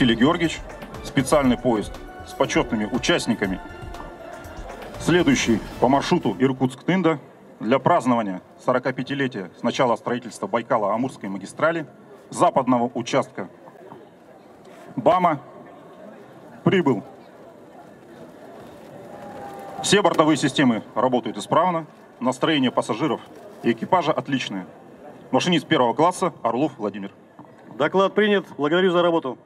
Василий Георгиевич, специальный поезд почетными участниками, следующий по маршруту Иркутск-Тында для празднования 45-летия с начала строительства Байкала-Амурской магистрали западного участка БАМа прибыл. Все бортовые системы работают исправно, настроение пассажиров и экипажа отличное. Машинист первого класса Орлов Владимир. Доклад принят. Благодарю за работу.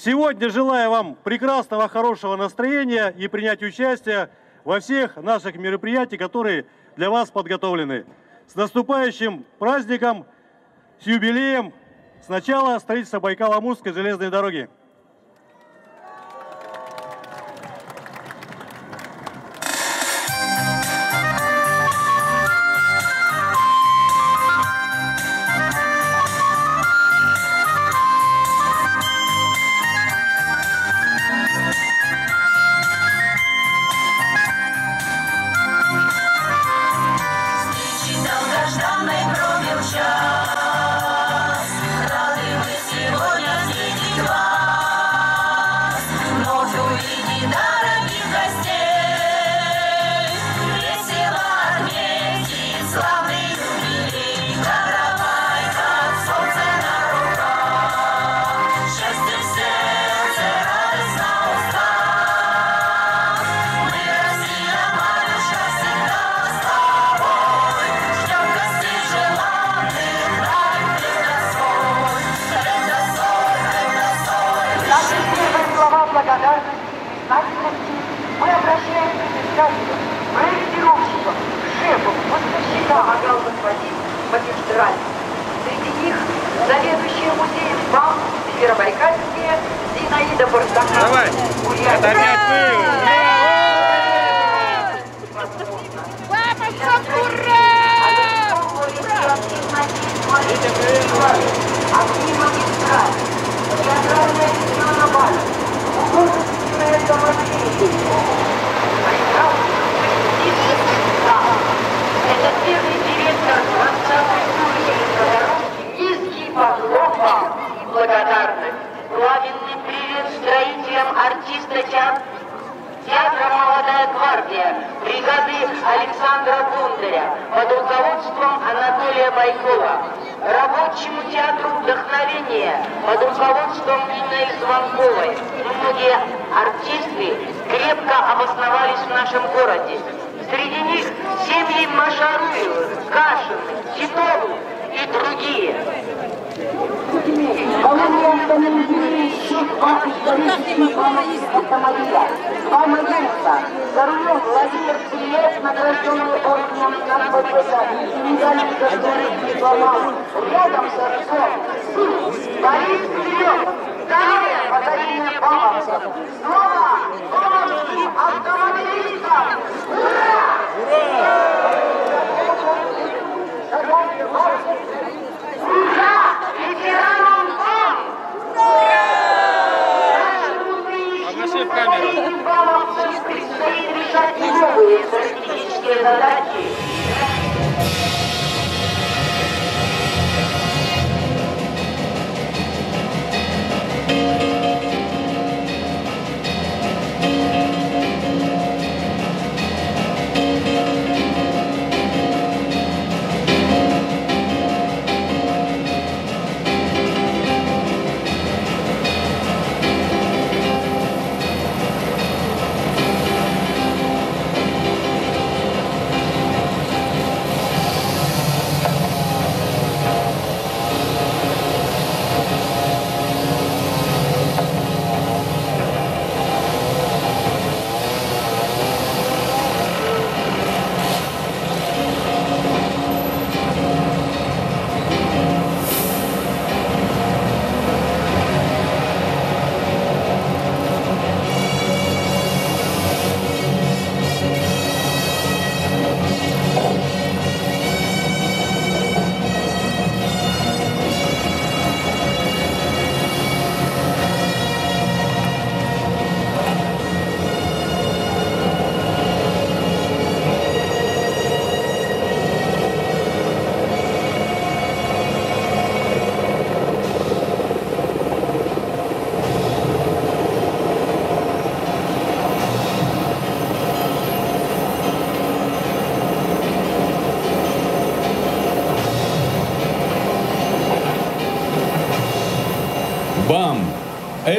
Сегодня желаю вам прекрасного, хорошего настроения и принять участие во всех наших мероприятиях, которые для вас подготовлены. С наступающим праздником, с юбилеем, с начала строительства Байкало-Амурской железной дороги. Автомобиля. Два момента. За рулем Владимир Сильев, награжденный орденом знак Победа и медалью за. Рядом с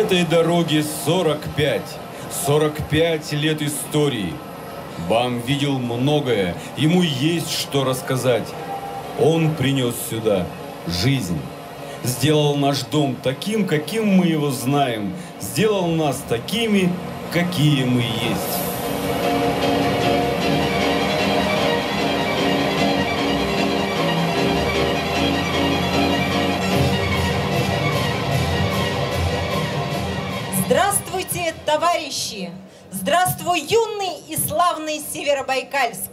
этой дороге 45. 45 лет истории. Бам видел многое, ему есть что рассказать. Он принес сюда жизнь. Сделал наш дом таким, каким мы его знаем. Сделал нас такими, какие мы есть. Товарищи! Здравствуй, юный и славный Северобайкальск!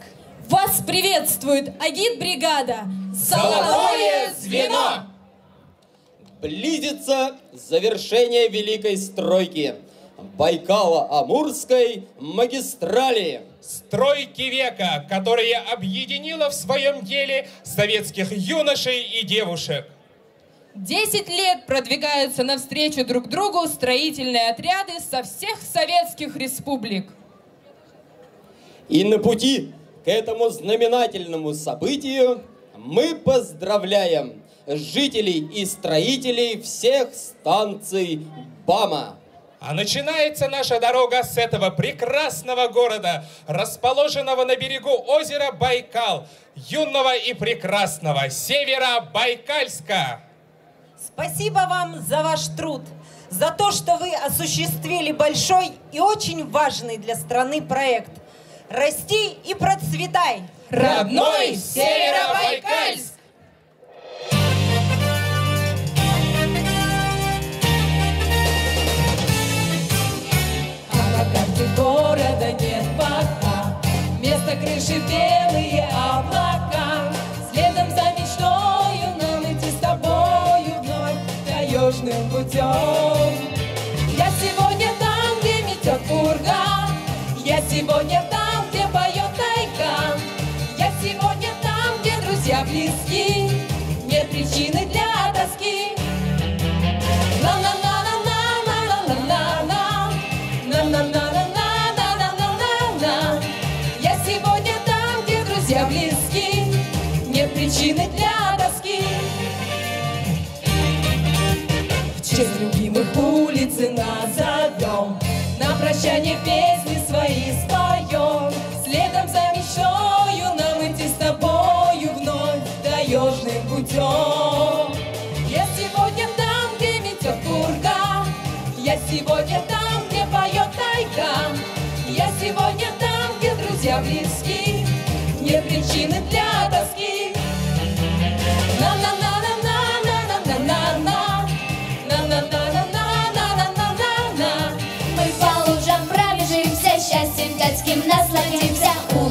Вас приветствует агит-бригада Золотое звено! Близится завершение великой стройки Байкало-Амурской магистрали. Стройки века, которая объединила в своем деле советских юношей и девушек. Десять лет продвигаются навстречу друг другу строительные отряды со всех советских республик. И на пути к этому знаменательному событию мы поздравляем жителей и строителей всех станций БАМа. А начинается наша дорога с этого прекрасного города, расположенного на берегу озера Байкал, юного и прекрасного Северо-Байкальска. Спасибо вам за ваш труд, за то, что вы осуществили большой и очень важный для страны проект. Расти и процветай! Родной Северобайкальск! А на карте города нет пока Вместо крыши белые сына завел. На прощание петь.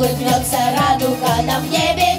Улыбнется радуга нам в небе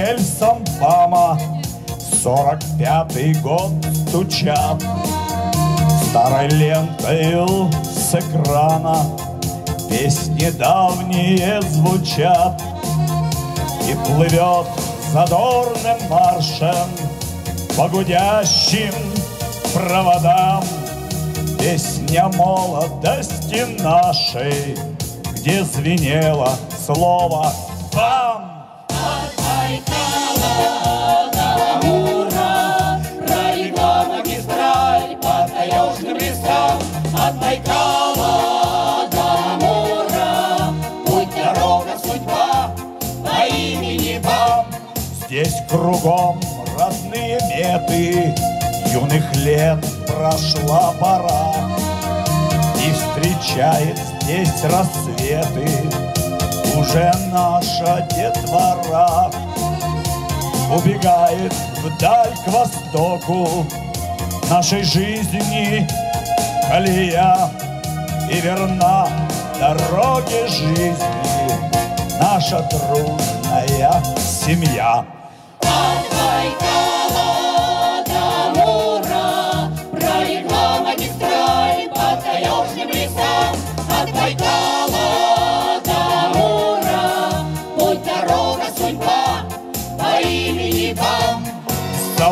рельсам ПАМа Сорок пятый год стучат. Старой лентой с экрана. Песни давние звучат. И плывет задорным маршем По гудящим проводам. Песня молодости нашей Где звенело слово «Вам». Здесь кругом родные меты Юных лет прошла пора. И встречает здесь рассветы Уже наша детвора Убегает вдаль к востоку. Нашей жизни колея И верна дороге жизни. Наша трудная семья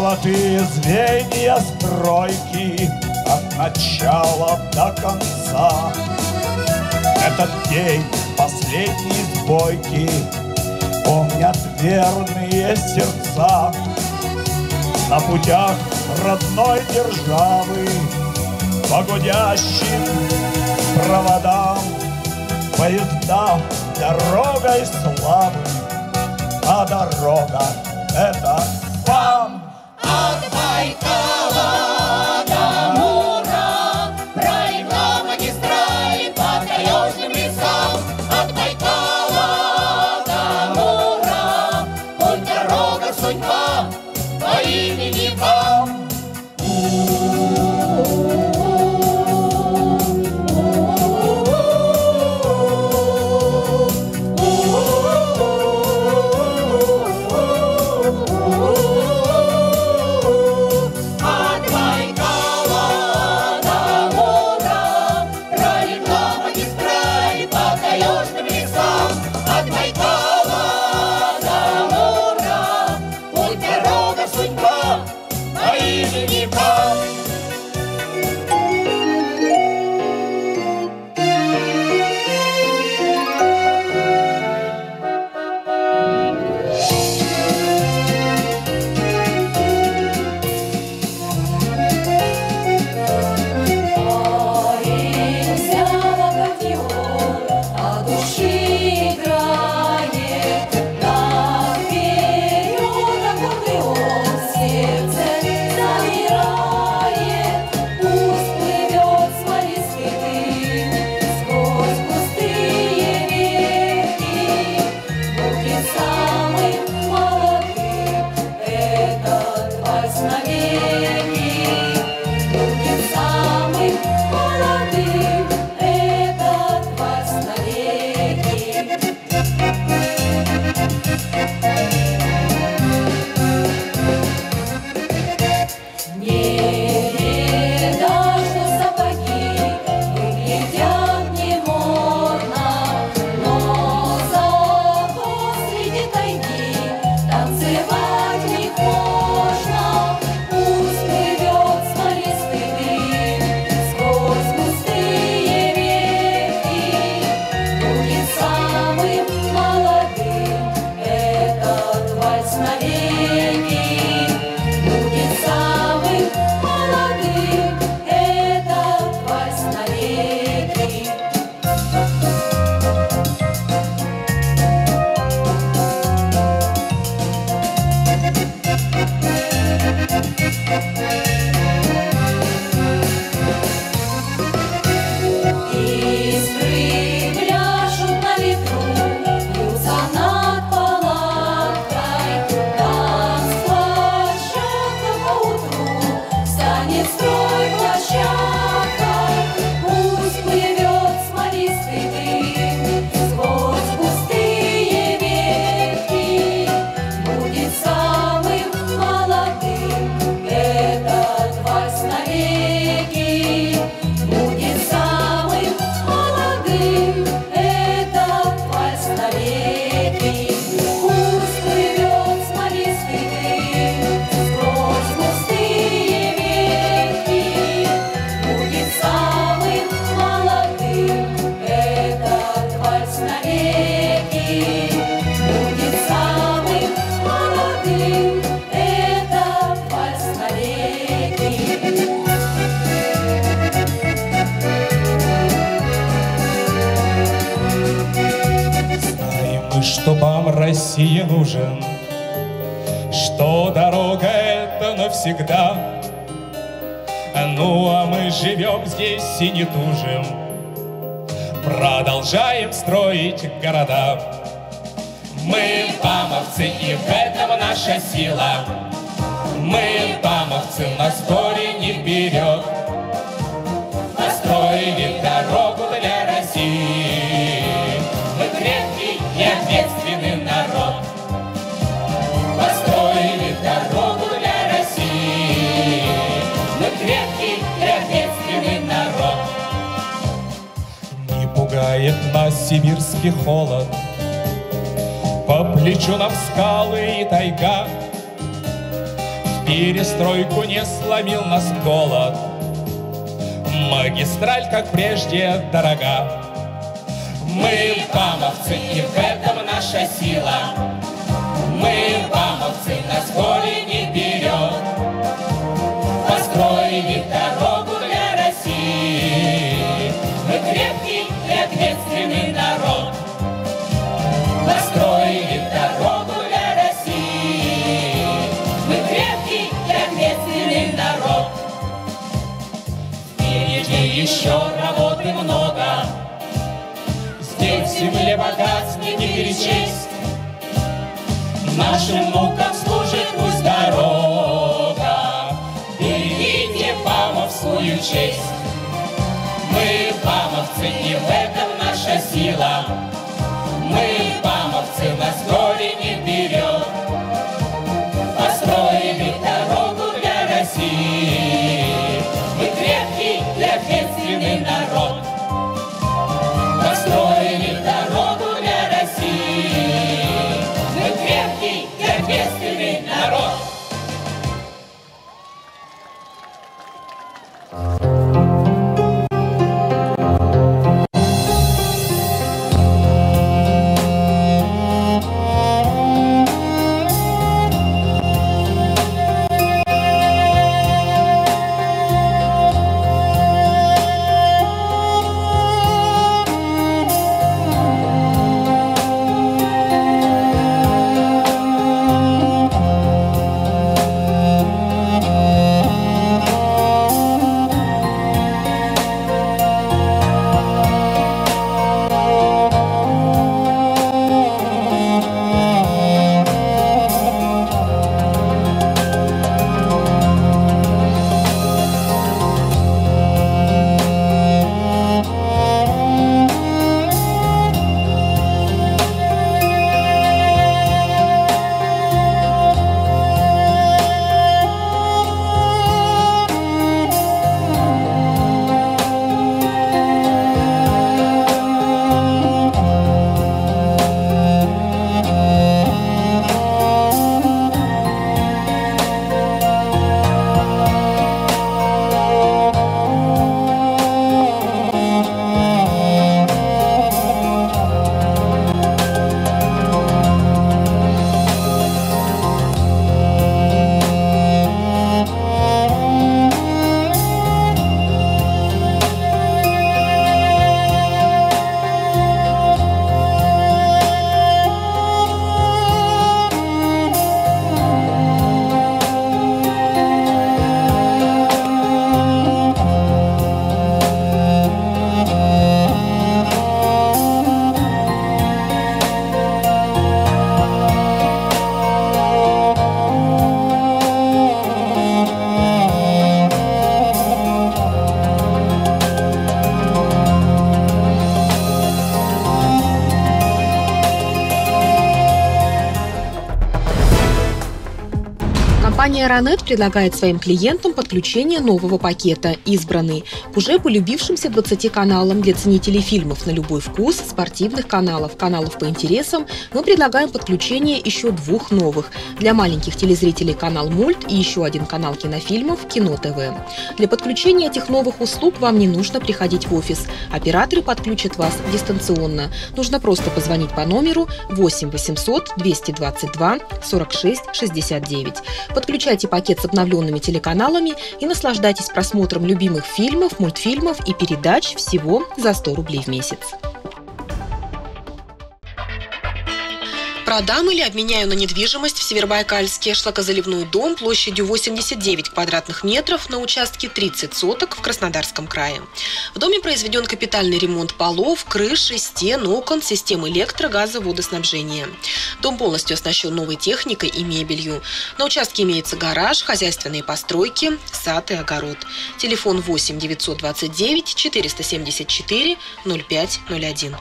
Золотые звенья стройки От начала до конца. Этот день последней сбойки Помнят верные сердца. На путях родной державы По гудящим проводам Поезда дорогой славы. А дорога — это вам! От Байкала до России нужен, что дорога это навсегда. Ну а мы живем здесь и не тужим, продолжаем строить города. Мы бамовцы, и в этом наша сила. Мы бамовцы, нас горе не берет. Пугает нас сибирский холод. По плечу нам скалы и тайга. В перестройку не сломил нас голод. Магистраль, как прежде, дорога. Мы бамовцы, и в этом наша сила. Мы бамовцы, нас горе не берет. Построили дорогу земле богатств не перечесть. Нашим внукам служит пусть дорога. Берегите бамовскую честь. Мы бамовцы, и в этом наша сила. Мы бамовцы, нас Ранет предлагает своим клиентам подключение нового пакета «Избранный» к уже полюбившимся 20 каналам для ценителей фильмов на любой вкус, спортивных каналов, каналов по интересам. Мы предлагаем подключение еще двух новых. Для маленьких телезрителей канал «Мульт» и еще один канал кинофильмов «Кино ТВ». Для подключения этих новых услуг вам не нужно приходить в офис. Операторы подключат вас дистанционно. Нужно просто позвонить по номеру 8 800 222 46 69. Подключайте пакет с обновленными телеканалами и наслаждайтесь просмотром любимых фильмов, мультфильмов и передач всего за 100 рублей в месяц. Продам или обменяю на недвижимость в Северобайкальске шлакозаливной дом площадью 89 квадратных метров на участке 30 соток в Краснодарском крае. В доме произведен капитальный ремонт полов, крыши, стен, окон, систем электро, газа, водоснабжения. Дом полностью оснащен новой техникой и мебелью. На участке имеется гараж, хозяйственные постройки, сад и огород. Телефон 8 929 474 0501.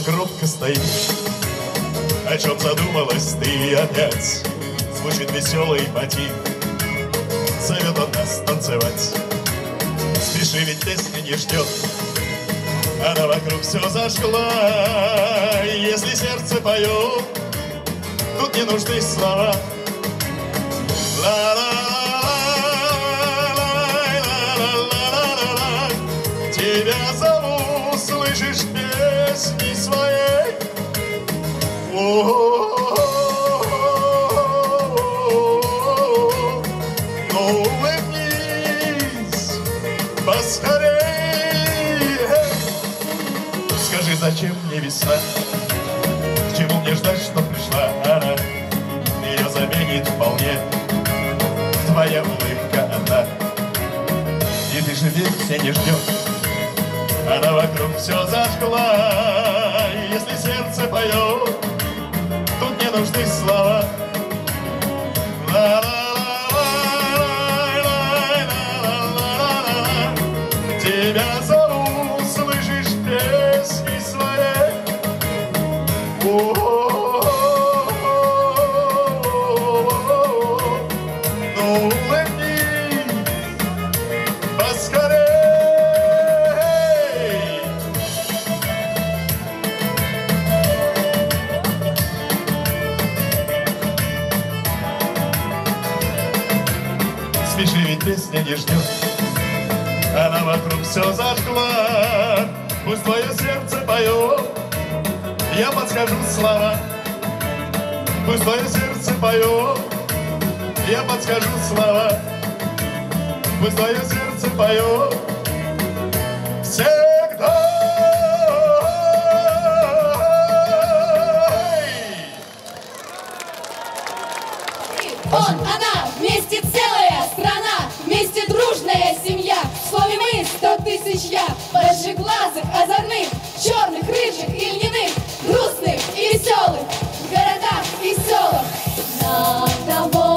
гробко стоишь. О чем задумалась ты опять? Звучит веселый мотив. Зовет он нас танцевать. Спеши, ведь песня не ждет Она вокруг все зажгла. Если сердце поет Тут не нужны слова. Ла-ла тебя зову, слышишь меня? Песни своей. Ну, улыбнись поскорей Скажи, зачем мне весна? К чему мне ждать, что пришла она? Ее заменит вполне Твоя улыбка одна И ты же ведь не ждет Она вокруг все зажгла Если сердце поет Тут не нужны слова не ждет Она вокруг все зажгла Пусть твое сердце поет Я подскажу слова Пусть твое сердце поет Я подскажу слова Пусть твое сердце поет тысяч я, большеглазых, озорных, черных, рыжих и льняных, грустных и веселых, в городах и селах. Над тобою